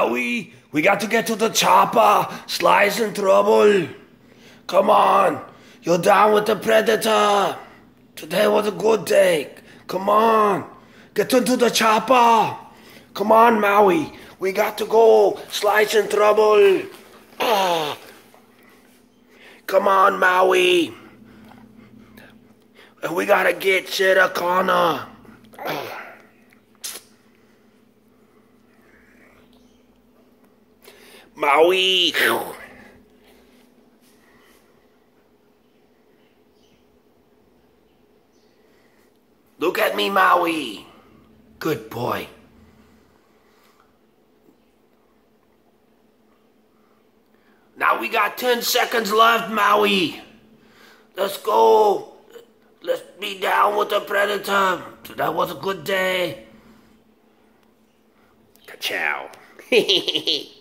Maui, we got to get to the chopper. Sly's in trouble. Come on, you're down with the predator. Today was a good day. Come on, get into the chopper. Come on, Maui, we got to go. Sly's in trouble. Ah. Come on, Maui. And we gotta get Sarah Connor. Ah. Maui. Look at me, Maui. Good boy. Now we got 10 seconds left, Maui. Let's go. Let's be down with the predator. That was a good day. Ciao.